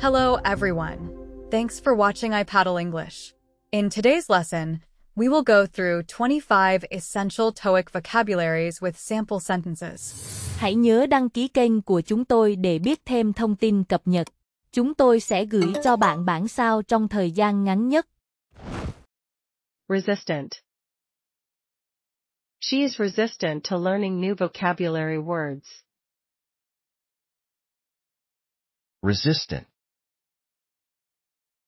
Hello, everyone. Thanks for watching iPaddle English. In today's lesson, we will go through 25 essential TOEIC vocabularies with sample sentences. Hãy nhớ đăng ký kênh của chúng tôi để biết thêm thông tin cập nhật. Chúng tôi sẽ gửi cho bạn bản sao trong thời gian ngắn nhất. Resistant. She is resistant to learning new vocabulary words. Resistant.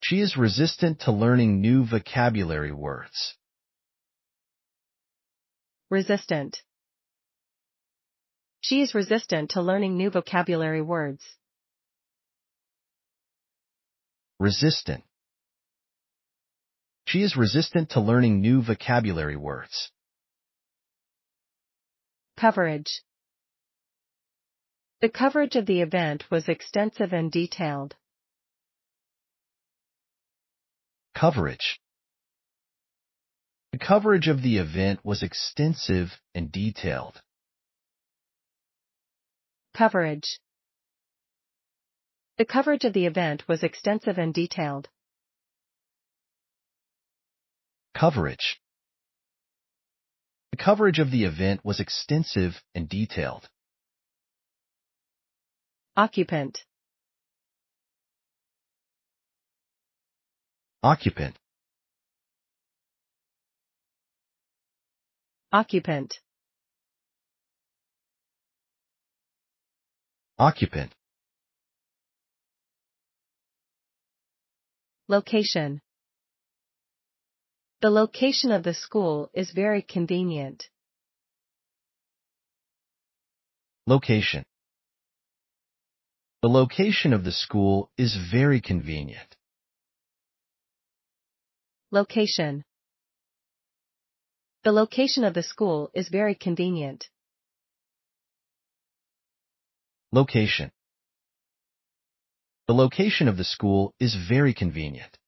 She is resistant to learning new vocabulary words. Resistant. She is resistant to learning new vocabulary words. Resistant. She is resistant to learning new vocabulary words. Coverage. The coverage of the event was extensive and detailed. Coverage. The coverage of the event was extensive and detailed. Coverage. The coverage of the event was extensive and detailed. Coverage. The coverage of the event was extensive and detailed. Occupant. Occupant. Occupant. Occupant. Location. The location of the school is very convenient. Location. The location of the school is very convenient. Location. The location of the school is very convenient. Location. The location of the school is very convenient.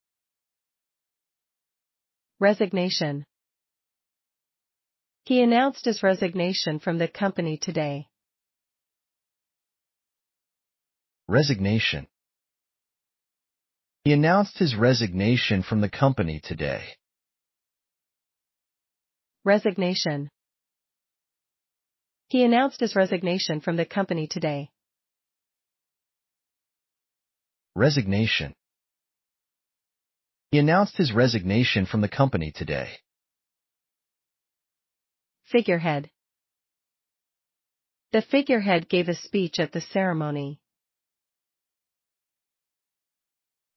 Resignation. He announced his resignation from the company today. Resignation. He announced his resignation from the company today. Resignation. He announced his resignation from the company today. Resignation. He announced his resignation from the company today. Figurehead. The figurehead gave a speech at the ceremony.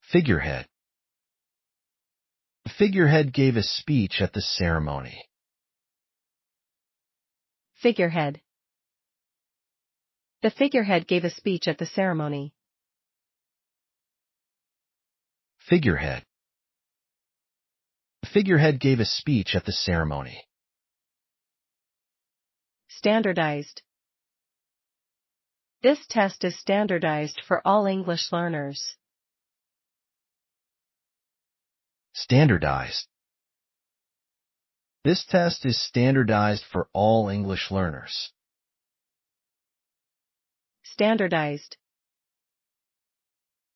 Figurehead. The figurehead gave a speech at the ceremony. Figurehead. The figurehead gave a speech at the ceremony. Figurehead. The figurehead gave a speech at the ceremony. Standardized. This test is standardized for all English learners. Standardized. This test is standardized for all English learners. Standardized.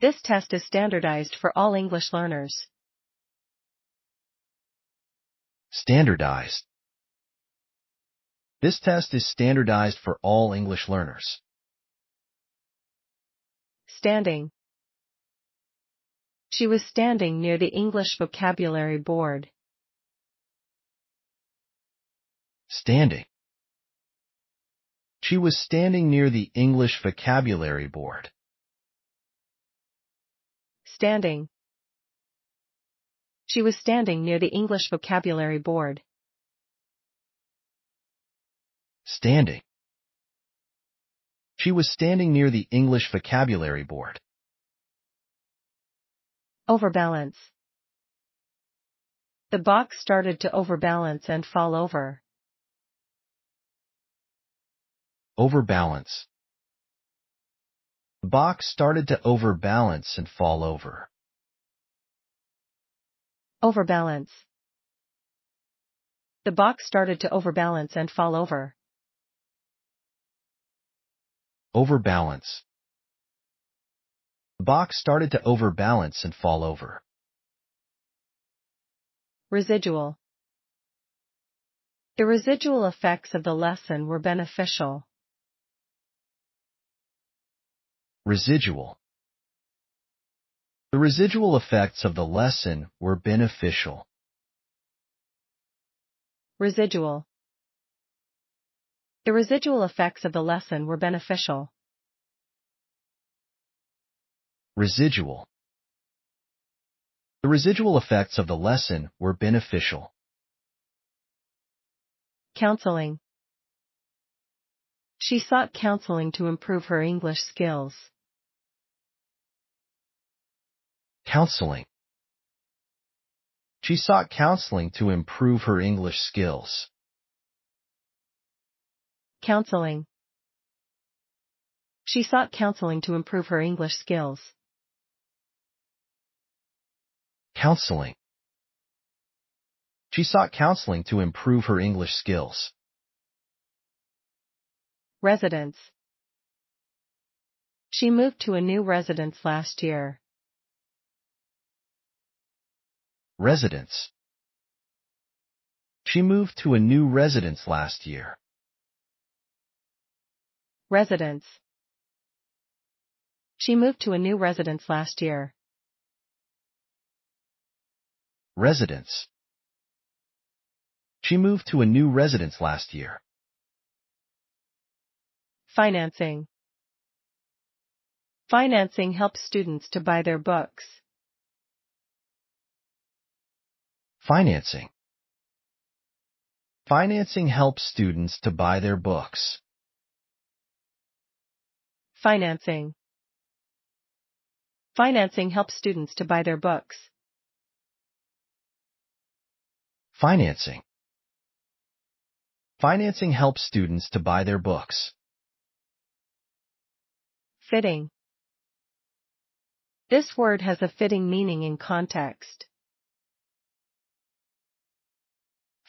This test is standardized for all English learners. Standardized. This test is standardized for all English learners. Standing. She was standing near the English vocabulary board. Standing. She was standing near the English vocabulary board. Standing. She was standing near the English vocabulary board. Standing. She was standing near the English vocabulary board. Overbalance. The box started to overbalance and fall over. Overbalance. The box started to overbalance and fall over. Overbalance. The box started to overbalance and fall over. Overbalance. The box started to overbalance and fall over. Residual. The residual effects of the lesson were beneficial. Residual. The residual effects of the lesson were beneficial. Residual. The residual effects of the lesson were beneficial. Residual. The residual effects of the lesson were beneficial. Counseling. She sought counseling to improve her English skills. Counseling. She sought counseling to improve her English skills. Counseling. She sought counseling to improve her English skills. Counseling. She sought counseling to improve her English skills. Residence. She moved to a new residence last year. Residence. She moved to a new residence last year. Residence. She moved to a new residence last year. Residence. She moved to a new residence last year. Financing. Financing helps students to buy their books. Financing. Financing helps students to buy their books. Financing. Financing helps students to buy their books. Financing. Financing helps students to buy their books. Fitting. This word has a fitting meaning in context.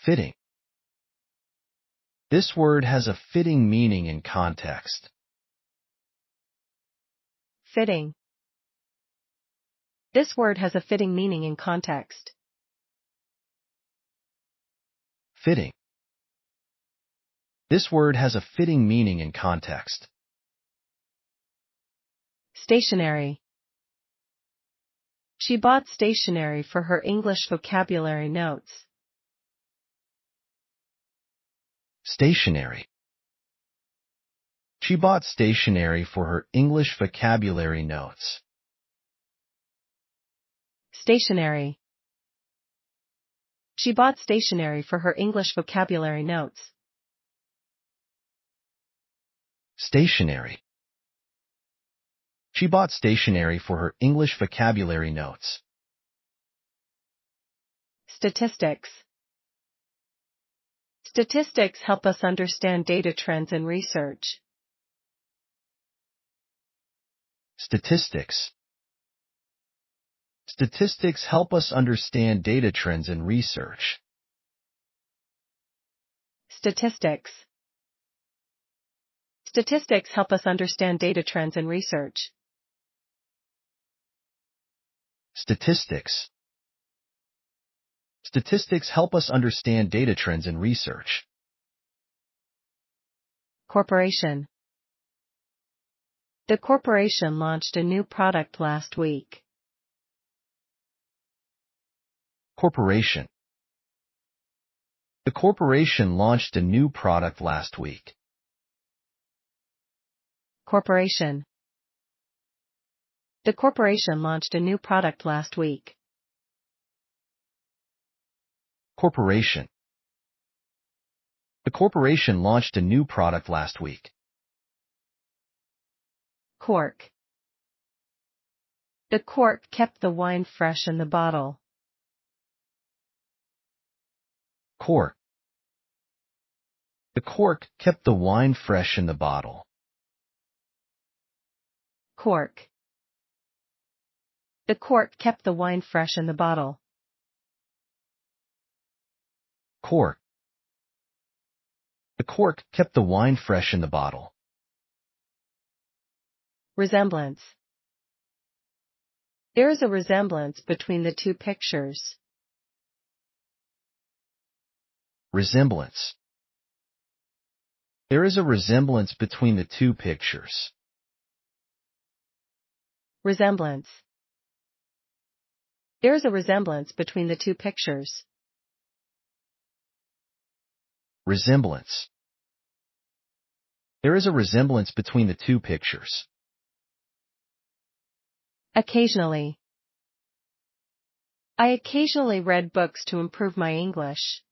Fitting. This word has a fitting meaning in context. Fitting. This word has a fitting meaning in context. Fitting. This word has a fitting meaning in context. Stationery. She bought stationery for her English vocabulary notes. Stationery. She bought stationery for her English vocabulary notes. Stationery. She bought stationery for her English vocabulary notes. Stationery. She bought stationery for her English vocabulary notes. Statistics. Statistics help us understand data trends in research. Statistics. Statistics help us understand data trends in research. Statistics. Statistics help us understand data trends and research. Statistics. Statistics help us understand data trends in research. Corporation. The corporation launched a new product last week. Corporation. The corporation launched a new product last week. Corporation. The corporation launched a new product last week. Corporation. The corporation launched a new product last week. Cork. The cork kept the wine fresh in the bottle. Cork. The cork kept the wine fresh in the bottle. Cork. The cork kept the wine fresh in the bottle. Cork. The cork kept the wine fresh in the bottle. Resemblance. There is a resemblance between the two pictures. Resemblance. There is a resemblance between the two pictures. Resemblance. There is a resemblance between the two pictures. Resemblance. There is a resemblance between the two pictures. Occasionally. I occasionally read books to improve my English.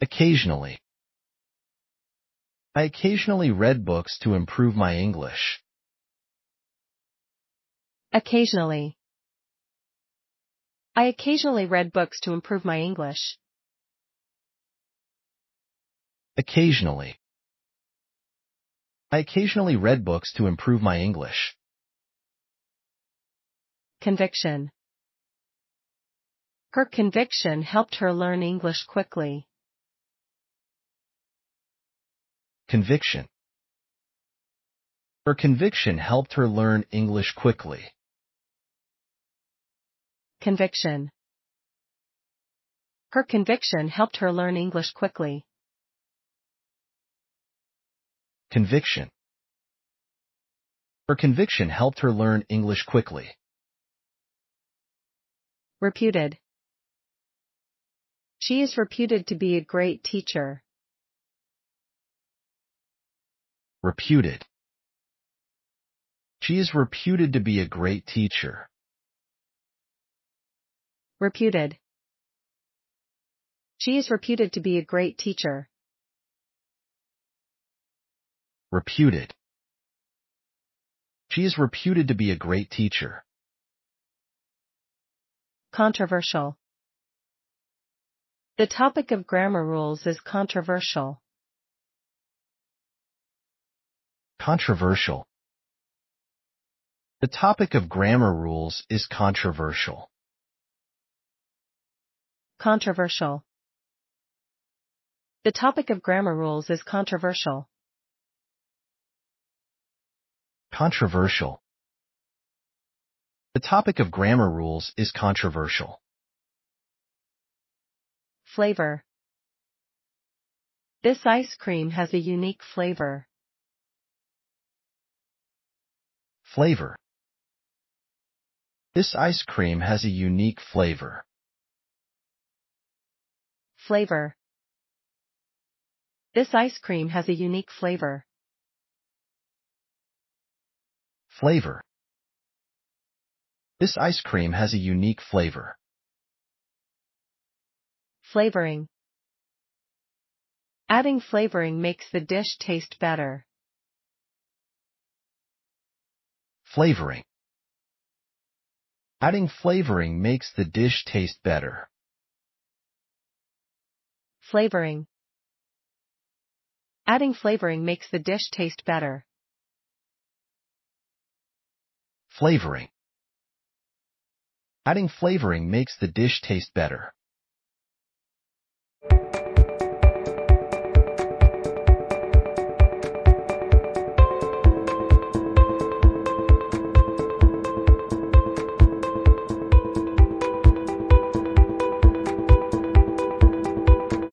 Occasionally. I occasionally read books to improve my English. Occasionally. I occasionally read books to improve my English. Occasionally. I occasionally read books to improve my English. Conviction. Her conviction helped her learn English quickly. Conviction. Her conviction helped her learn English quickly. Conviction. Her conviction helped her learn English quickly. Conviction. Her conviction helped her learn English quickly. Reputed. She is reputed to be a great teacher. Reputed. She is reputed to be a great teacher. Reputed. She is reputed to be a great teacher. Reputed. She is reputed to be a great teacher. Controversial. The topic of grammar rules is controversial. Controversial. The topic of grammar rules is controversial. Controversial. The topic of grammar rules is controversial. Controversial. The topic of grammar rules is controversial. Flavor. This ice cream has a unique flavor. Flavor. This ice cream has a unique flavor. Flavor. This ice cream has a unique flavor. Flavor. This ice cream has a unique flavor. Flavoring. Adding flavoring makes the dish taste better. Flavoring. Adding flavoring makes the dish taste better. Flavoring. Adding flavoring makes the dish taste better. Flavoring. Adding flavoring makes the dish taste better.